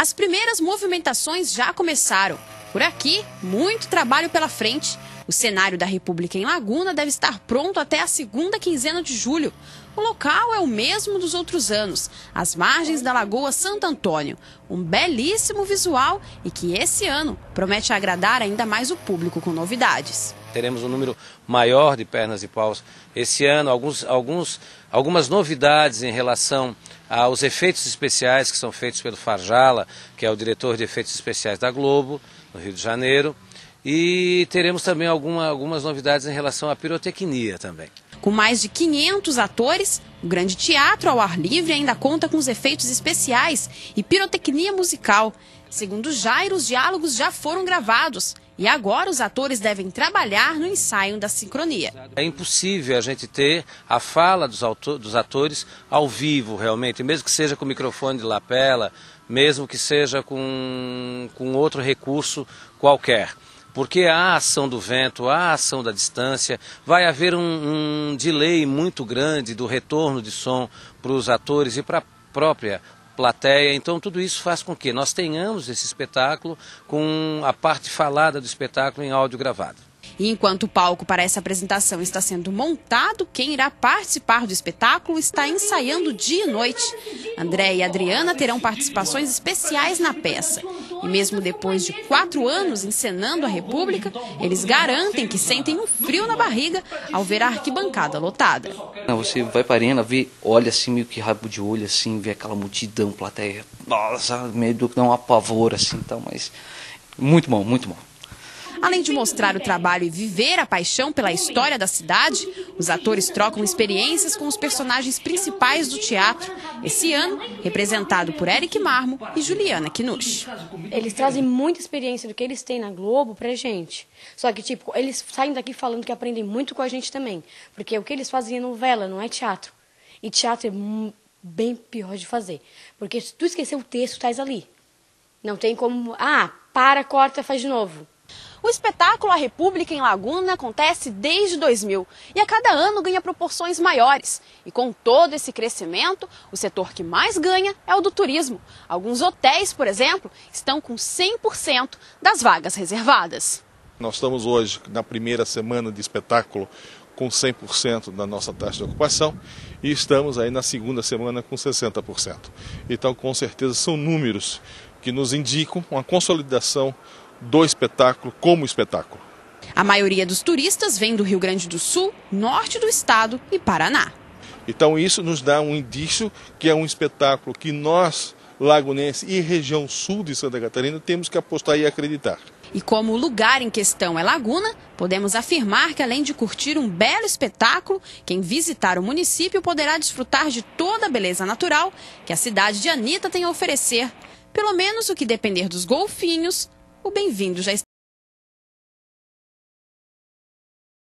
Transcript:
As primeiras movimentações já começaram. Por aqui, muito trabalho pela frente. O cenário da República em Laguna deve estar pronto até a segunda quinzena de julho. O local é o mesmo dos outros anos, as margens da Lagoa Santo Antônio. Um belíssimo visual e que esse ano promete agradar ainda mais o público com novidades. Teremos um número maior de pernas e paus esse ano, alguns, alguns, algumas novidades em relação aos efeitos especiais que são feitos pelo Farjala, que é o diretor de efeitos especiais da Globo, no Rio de Janeiro. E teremos também alguma, algumas novidades em relação à pirotecnia também. Com mais de 500 atores, o Grande Teatro ao ar livre ainda conta com os efeitos especiais e pirotecnia musical. Segundo Jairo, os diálogos já foram gravados e agora os atores devem trabalhar no ensaio da sincronia. É impossível a gente ter a fala dos, dos atores ao vivo, realmente, mesmo que seja com microfone de lapela, mesmo que seja com, com outro recurso qualquer porque há ação do vento, há ação da distância, vai haver um, um delay muito grande do retorno de som para os atores e para a própria plateia. Então tudo isso faz com que nós tenhamos esse espetáculo com a parte falada do espetáculo em áudio gravado. E enquanto o palco para essa apresentação está sendo montado, quem irá participar do espetáculo está ensaiando dia e noite. André e Adriana terão participações especiais na peça. E mesmo depois de quatro anos encenando a República, eles garantem que sentem um frio na barriga ao ver a arquibancada lotada. Você vai para a arena, vê, olha assim, meio que rabo de olho, assim, vê aquela multidão, plateia. Nossa, meio que dá um apavor, assim, então, mas muito bom, muito bom. Além de mostrar o trabalho e viver a paixão pela história da cidade, os atores trocam experiências com os personagens principais do teatro. Esse ano, representado por Eric Marmo e Juliana Kinush. Eles trazem muita experiência do que eles têm na Globo pra gente. Só que, tipo, eles saem daqui falando que aprendem muito com a gente também. Porque o que eles fazem é novela, não é teatro. E teatro é bem pior de fazer. Porque se tu esquecer o texto, estás ali. Não tem como. Ah, para, corta, faz de novo. O espetáculo A República em Laguna acontece desde 2000 e a cada ano ganha proporções maiores. E com todo esse crescimento, o setor que mais ganha é o do turismo. Alguns hotéis, por exemplo, estão com 100% das vagas reservadas. Nós estamos hoje na primeira semana de espetáculo com 100% da nossa taxa de ocupação e estamos aí na segunda semana com 60%. Então, com certeza, são números que nos indicam uma consolidação do espetáculo como espetáculo. A maioria dos turistas vem do Rio Grande do Sul, norte do estado e Paraná. Então isso nos dá um indício que é um espetáculo que nós, lagunenses e região sul de Santa Catarina, temos que apostar e acreditar. E como o lugar em questão é Laguna, podemos afirmar que além de curtir um belo espetáculo, quem visitar o município poderá desfrutar de toda a beleza natural que a cidade de Anitta tem a oferecer. Pelo menos o que depender dos golfinhos, o bem-vindo já está.